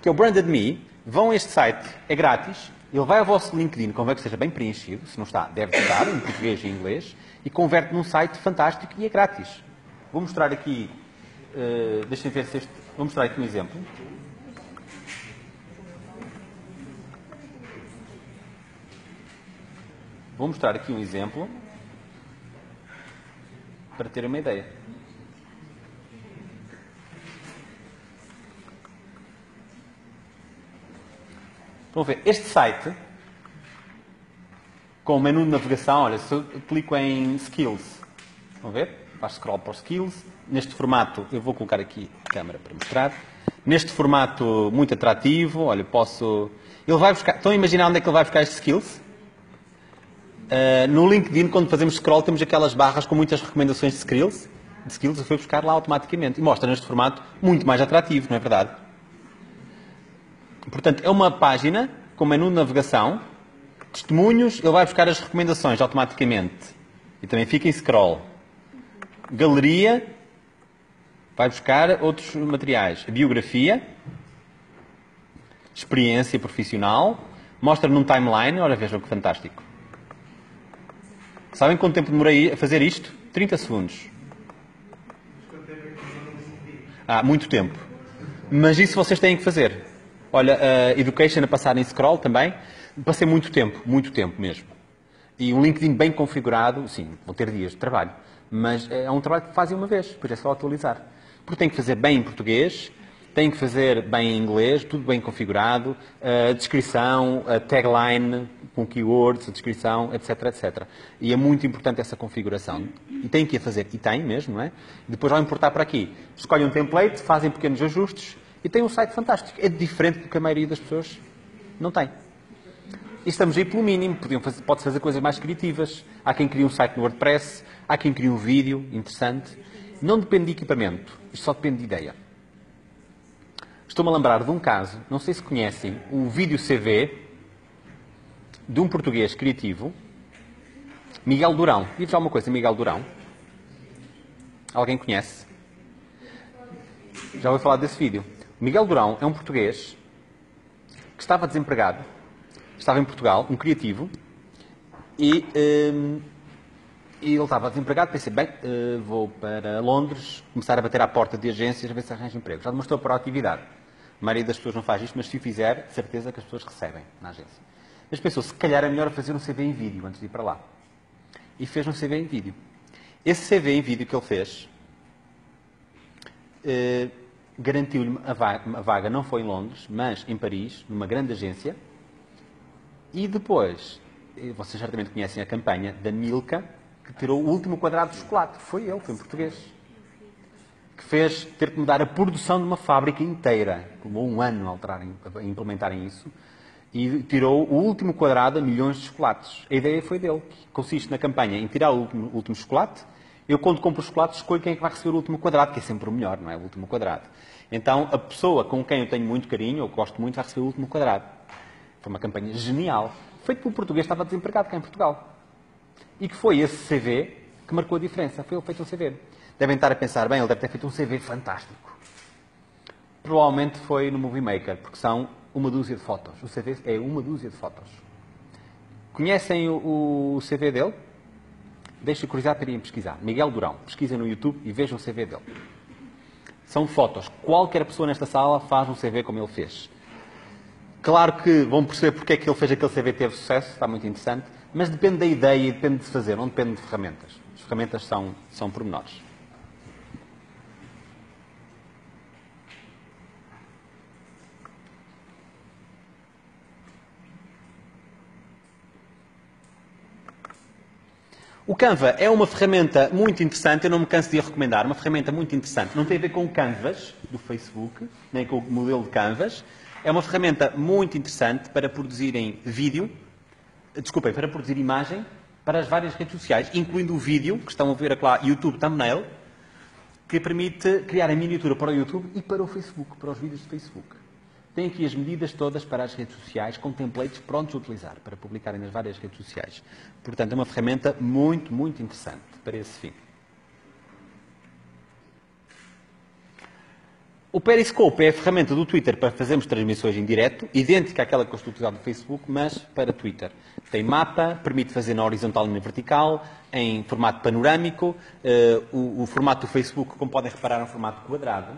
Que é o Branded Me. Vão a este site, é grátis. Ele vai ao vosso LinkedIn, convém que seja bem preenchido. Se não está, deve estar, em português e inglês. E converte num site fantástico e é grátis. Vou mostrar aqui, uh, deixem ver se este, vou mostrar aqui um exemplo. Vou mostrar aqui um exemplo para ter uma ideia. Vão ver, este site, com o menu de navegação, olha, se eu clico em Skills, vão ver? Faz scroll para Skills. Neste formato, eu vou colocar aqui a câmera para mostrar. Neste formato muito atrativo, olha, posso... Ele vai buscar... Estão a imaginar onde é que ele vai buscar estes skills? Uh, no LinkedIn, quando fazemos scroll, temos aquelas barras com muitas recomendações de skills. De skills, eu fui buscar lá automaticamente. E mostra neste formato muito mais atrativo, não é verdade? Portanto, é uma página com menu de navegação, testemunhos, ele vai buscar as recomendações automaticamente. E também fica em scroll. Galeria, vai buscar outros materiais. A biografia, experiência profissional, mostra num timeline, olha vejam que fantástico. Sabem quanto tempo demorei a fazer isto? 30 segundos. Ah, muito tempo. Mas isso vocês têm que fazer. Olha, a Education a passar em scroll também, passei muito tempo, muito tempo mesmo. E um LinkedIn bem configurado, sim, vão ter dias de trabalho. Mas é um trabalho que fazem uma vez, depois é só atualizar. Porque tem que fazer bem em português, tem que fazer bem em inglês, tudo bem configurado, a descrição, a tagline com keywords, a descrição, etc, etc. E é muito importante essa configuração. E tem que a fazer, e tem mesmo, não é? Depois vai importar para aqui. Escolhem um template, fazem pequenos ajustes e tem um site fantástico. É diferente do que a maioria das pessoas não tem. E estamos aí pelo mínimo, pode-se fazer coisas mais criativas. Há quem crie um site no WordPress, há quem crie um vídeo interessante. Não depende de equipamento, isto só depende de ideia. Estou-me a lembrar de um caso, não sei se conhecem, um vídeo CV de um português criativo, Miguel Durão. Diz já uma coisa, Miguel Durão. Alguém conhece? Já ouviu falar desse vídeo? Miguel Durão é um português que estava desempregado, estava em Portugal, um criativo, e, um, e ele estava desempregado. Pensei, bem, uh, vou para Londres, começar a bater à porta de agências a ver se arranjo emprego. Já demonstrou proatividade. A maioria das pessoas não faz isto, mas se o fizer, certeza que as pessoas recebem na agência. Mas pensou, se calhar é melhor fazer um CV em vídeo antes de ir para lá. E fez um CV em vídeo. Esse CV em vídeo que ele fez eh, garantiu-lhe a vaga, vaga, não foi em Londres, mas em Paris, numa grande agência. E depois, eh, vocês certamente conhecem a campanha da Milka, que tirou o último quadrado de chocolate. Foi ele, foi em português que fez ter que mudar a produção de uma fábrica inteira. Tomou um ano a, alterarem, a implementarem isso. E tirou o último quadrado a milhões de chocolates. A ideia foi dele, que consiste na campanha em tirar o último, o último chocolate. Eu, quando compro chocolate, escolho quem é que vai receber o último quadrado, que é sempre o melhor, não é? O último quadrado. Então, a pessoa com quem eu tenho muito carinho, ou gosto muito, vai receber o último quadrado. Foi uma campanha genial. Feito pelo português, estava desempregado cá em Portugal. E que foi esse CV que marcou a diferença. Foi ele feito um CV devem estar a pensar, bem, ele deve ter feito um CV fantástico. Provavelmente foi no Movie Maker, porque são uma dúzia de fotos. O CV é uma dúzia de fotos. Conhecem o, o CV dele? Deixem curiosidade para irem pesquisar. Miguel Durão. Pesquisem no YouTube e vejam o CV dele. São fotos. Qualquer pessoa nesta sala faz um CV como ele fez. Claro que vão perceber porque é que ele fez aquele CV teve sucesso, está muito interessante, mas depende da ideia e depende de fazer, não depende de ferramentas. As ferramentas são, são pormenores. O Canva é uma ferramenta muito interessante, eu não me canso de a recomendar, uma ferramenta muito interessante. Não tem a ver com o Canvas do Facebook, nem com o modelo de Canvas. É uma ferramenta muito interessante para produzirem vídeo, desculpem, para produzir imagem para as várias redes sociais, incluindo o vídeo, que estão a ver lá, YouTube Thumbnail, que permite criar a miniatura para o YouTube e para o Facebook, para os vídeos de Facebook. Tem aqui as medidas todas para as redes sociais, com templates prontos a utilizar, para publicarem nas várias redes sociais. Portanto, é uma ferramenta muito, muito interessante para esse fim. O Periscope é a ferramenta do Twitter para fazermos transmissões em direto, idêntica àquela que estou a utilizar no Facebook, mas para Twitter. Tem mapa, permite fazer na horizontal e na vertical, em formato panorâmico. Uh, o, o, formato do Facebook, como podem reparar, é um formato quadrado.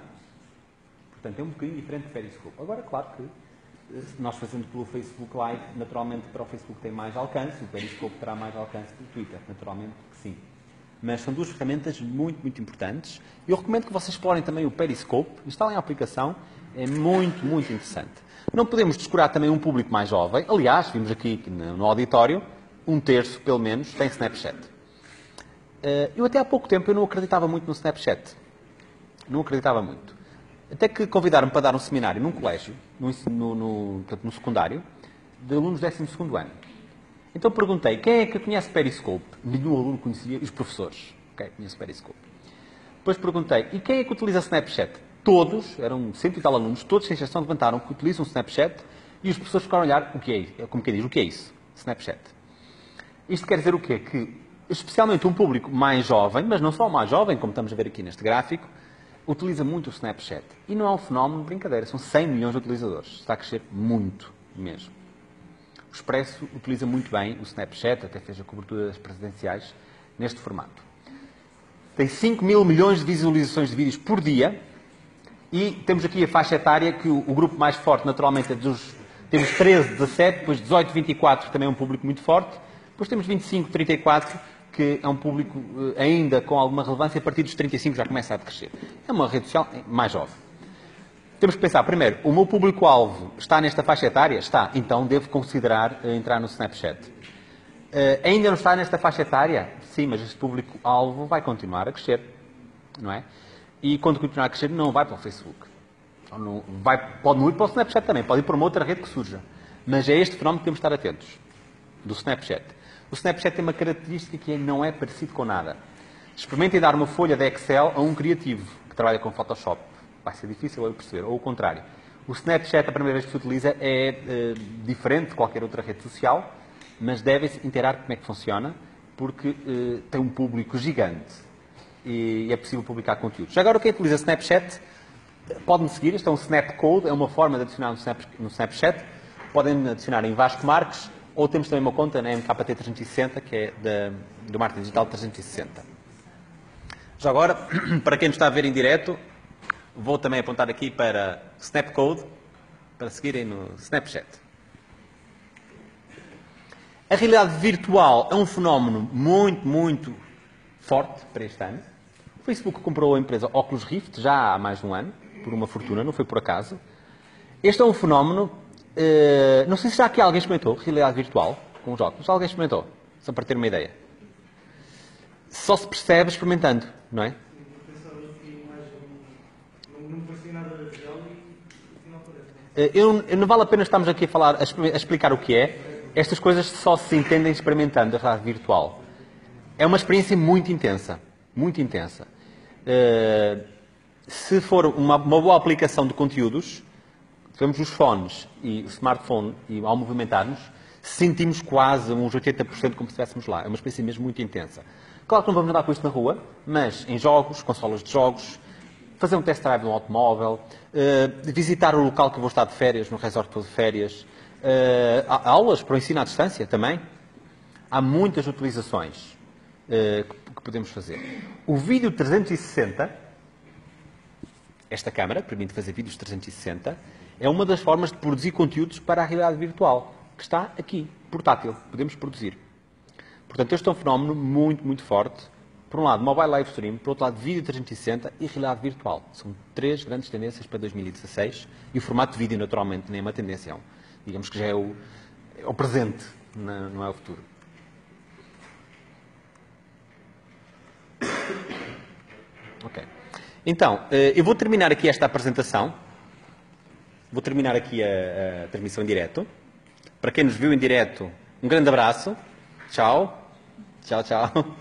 Portanto, é um bocadinho diferente do Periscope. Agora, claro que eh, nós fazendo pelo Facebook Live, naturalmente para o Facebook tem mais alcance, o Periscope terá mais alcance que o Twitter, naturalmente que sim. Mas são duas ferramentas muito, muito importantes. Eu recomendo que vocês explorem também o Periscope, instalem a aplicação, é muito, muito interessante. Não podemos descurar também um público mais jovem. Aliás, vimos aqui no auditório, um terço, pelo menos, tem Snapchat. Eh, eu até há pouco tempo eu não acreditava muito no Snapchat. Não acreditava muito. Até que convidaram-me para dar um seminário num colégio, no, no, no, no secundário, de alunos do 12 ano. Então perguntei, quem é que conhece Periscope? Nenhum aluno conhecia, os professores. Ok, conhece Periscope. Depois perguntei, e quem é que utiliza Snapchat? Todos, eram cento e tal alunos, todos sem exceção levantaram que utilizam Snapchat e os professores ficaram a olhar, o que é? Como quem diz, o que é isso? Snapchat. Isto quer dizer o quê? Que, especialmente um público mais jovem, mas não só mais jovem, como estamos a ver aqui neste gráfico, utiliza muito o Snapchat. E não é um fenómeno de brincadeira, são 100 milhões de utilizadores. Está a crescer muito mesmo. O Expresso utiliza muito bem o Snapchat, até fez a cobertura das presidenciais neste formato. Tem 5 mil milhões de visualizações de vídeos por dia e temos aqui a faixa etária que o, grupo mais forte naturalmente é dos temos 13, 17, depois 18, 24 também é um público muito forte, depois temos 25, 34 que é um público eh, ainda com alguma relevância, a partir dos 35 já começa a crescer. É uma rede social mais jovem. Temos que pensar, primeiro, o meu público-alvo está nesta faixa etária? Está. Então devo considerar eh, entrar no Snapchat. Uh, ainda não está nesta faixa etária? Sim, mas este público-alvo vai continuar a crescer. Não é? E quando continuar a crescer, não vai para o Facebook. Não, vai, pode não ir para o Snapchat também, pode ir para uma outra rede que surja. Mas é este fenómeno que temos de estar atentos. Do Snapchat. O Snapchat tem uma característica que é não é parecido com nada. Experimentem dar uma folha de Excel a um criativo que trabalha com Photoshop. Vai ser difícil eu perceber. Ou o contrário. O Snapchat, a primeira vez que se utiliza, é uh, diferente de qualquer outra rede social, mas deve-se inteirar como é que funciona, porque uh, tem um público gigante. e é possível publicar conteúdos. Já agora, quem utiliza Snapchat pode-me seguir. Este é um Snapcode, é uma forma de adicionar no Snapchat. Podem adicionar em Vasco Marques ou temos também uma conta na MKT360, que é da, do Marketing Digital 360. Já agora, para quem nos está a ver em direto, vou também apontar aqui para Snapcode, para seguirem no Snapchat. A realidade virtual é um fenómeno muito, muito forte para este ano. O Facebook comprou a empresa Oculus Rift já há mais de um ano, por uma fortuna, não foi por acaso. Este é um fenómeno, uh, não sei se já aqui alguém experimentou realidade virtual com os óculos. Alguém experimentou? Só para ter uma ideia. Só se percebe experimentando, não é? Eu, eu, não vale a pena estarmos aqui a falar, a, explicar o que é. Estas coisas só se entendem experimentando a realidade virtual. É uma experiência muito intensa. Muito intensa. Uh, se for uma, uma, boa aplicação de conteúdos, vemos os fones e o smartphone e ao movimentarmos, sentimos quase uns 80% como se estivéssemos lá. É uma experiência mesmo muito intensa. Claro que não vamos andar com isto na rua, mas em jogos, consolas de jogos, fazer um test drive de um automóvel, uh, visitar o local que vou estar de férias, no resort de férias, uh, aulas para o ensino à distância também. Há muitas utilizações uh, que, que podemos fazer. O vídeo 360, esta câmara permite fazer vídeos 360, é uma das formas de produzir conteúdos para a realidade virtual, que está aqui, portátil, podemos produzir. Portanto, este é um fenómeno muito, muito forte. Por um lado, mobile live stream, por outro lado, vídeo 360 e realidade virtual. São três grandes tendências para 2016 e o formato de vídeo, naturalmente, nem é uma tendência. É digamos que já é o, é o presente, não é o futuro. Ok. Então, eh, eu vou terminar aqui esta apresentação. Vou terminar aqui a, a transmissão em direto. Para quem nos viu em direto, um grande abraço. Tchau. Tchau, tchau.